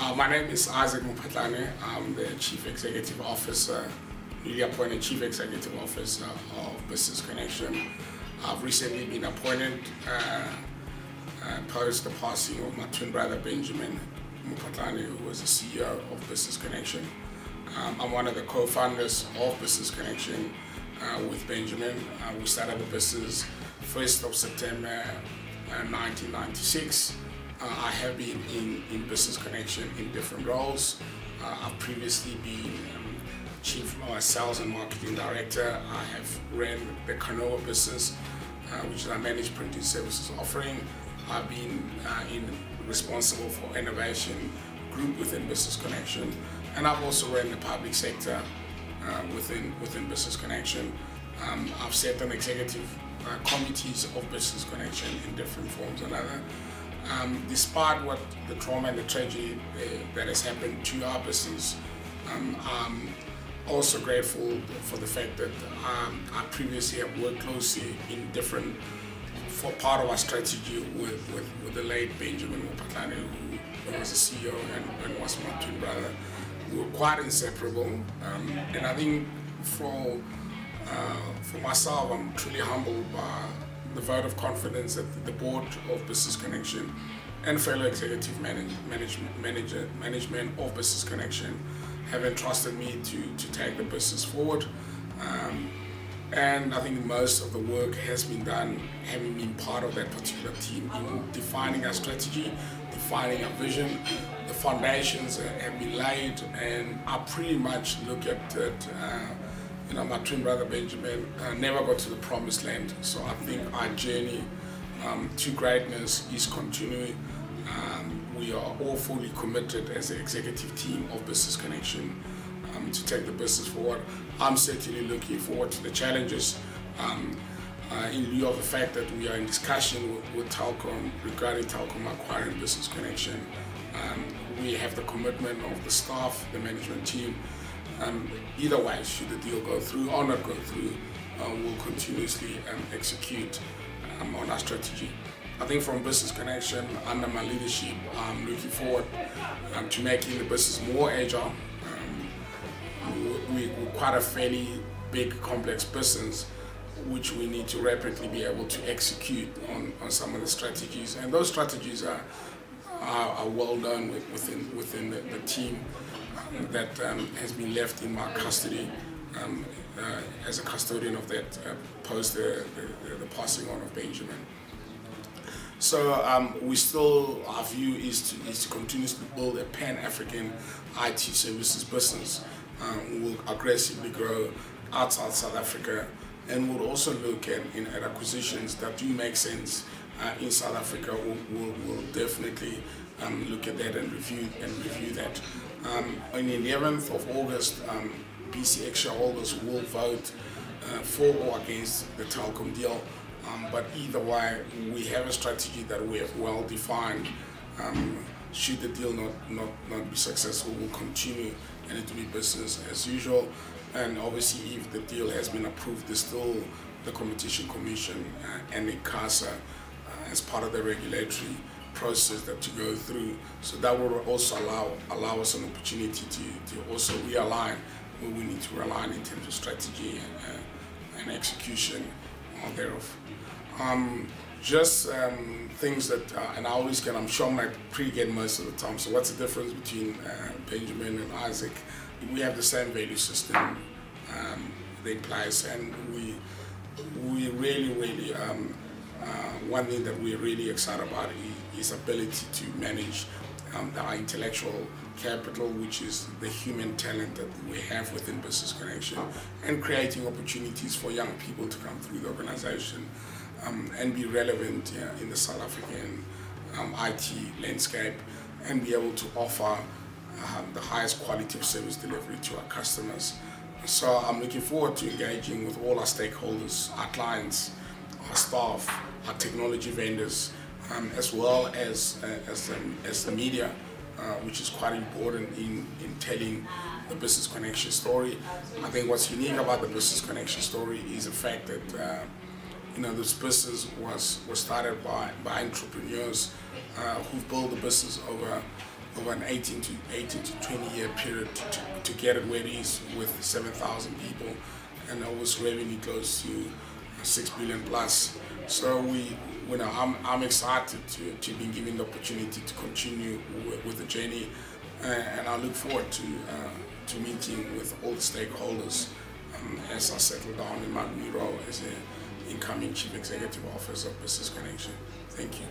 Uh, my name is Isaac Mophatlane. I'm the Chief Executive Officer, newly appointed Chief Executive Officer of Business Connexion. I've recently been appointed uh, uh, post the passing of my twin brother Benjamin Mophatlane, who was the CEO of Business Connexion. Um, I'm one of the co-founders of Business Connexion uh, with Benjamin. Uh, we started the business 1st of September 1996. Uh, I have been in, in Business Connexion in different roles. Uh, I've previously been um, Chief uh, Sales and Marketing Director. I have ran the Canoa business, which is our managed printing services offering. I've been in responsible for innovation group within Business Connexion, and I've also ran the public sector uh, within within Business Connexion. Um, I've sat on executive uh, committees of Business Connexion in different forms and other. Um, despite what the trauma and the tragedy uh, that has happened to our business, um, I'm also grateful for the fact that um, I previously have worked closely in different, for part of our strategy with, with, with the late Benjamin Mophatlane, who was the CEO and, and was my twin brother. We were quite inseparable, um, and I think for uh, for myself, I'm truly humbled by the vote of confidence that the board of Business Connexion and fellow executive manage, management, manager, management of Business Connexion have entrusted me to, to take the business forward. Um, and I think most of the work has been done having been part of that particular team in defining our strategy, defining our vision. The foundations have been laid and I pretty much look at it uh, you know, my twin brother Benjamin uh, never got to the promised land. So I think our journey um, to greatness is continuing. Um, we are all fully committed as the executive team of Business Connexion um, to take the business forward. I'm certainly looking forward to the challenges um, uh, in lieu of the fact that we are in discussion with, with Telkom regarding Telkom acquiring Business Connexion. Um, we have the commitment of the staff, the management team, um, either way, should the deal go through or not go through, uh, we'll continuously um, execute um, on our strategy. I think from Business Connexion, under my leadership, I'm looking forward um, to making the business more agile. Um, we, we're quite a fairly big, complex business, which we need to rapidly be able to execute on, on some of the strategies. And those strategies are, are, are well done within, within the, the team that um, has been left in my custody um, uh, as a custodian of that uh, post the, the, the, passing on of Benjamin. So um, we still, our view is to, is to continuously build a pan-African IT services business. Um, we'll aggressively grow outside South Africa and we'll also look at, in, at acquisitions that do make sense uh, in South Africa. We'll, we'll, we'll definitely um, look at that and review and review that. Um, on the 11th of August, um, BCX shareholders will vote uh, for or against the Telkom deal. Um, but either way, we have a strategy that we have well defined. Um, should the deal not, not, not be successful, we'll continue and it will be business as usual. And obviously, if the deal has been approved, there's still the Competition Commission uh, and ICASA uh, as part of the regulatory process that to go through. So that will also allow allow us an opportunity to, to also realign where we need to realign in terms of strategy and, uh, and execution thereof. Um, just um, things that, uh, and I always get, I'm sure my pre-get most of the time, so what's the difference between uh, Benjamin and Isaac? We have the same value system um, in place and we, we really, really, um, uh, one thing that we're really excited about his ability to manage um, our intellectual capital, which is the human talent that we have within Business Connexion, and creating opportunities for young people to come through the organization um, and be relevant yeah, in the South African um, IT landscape and be able to offer um, the highest quality of service delivery to our customers. So I'm looking forward to engaging with all our stakeholders, our clients, our staff, our technology vendors, um, as well as, uh, as, as the media, uh, which is quite important in, in telling the Business Connexion story. I think what's unique about the Business Connexion story is the fact that uh, you know this business was was started by, by entrepreneurs uh, who've built the business over over an 18 to 18 to 20 year period to, to, to get it where it is with 7,000 people and almost revenue close to 6 billion plus. So we, you know, I'm, I'm excited to, to be given the opportunity to continue with, with the journey uh, and I look forward to, uh, to meeting with all the stakeholders um, as I settle down in my new role as an incoming Chief Executive Officer of Business Connexion. Thank you.